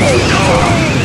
Oh, no!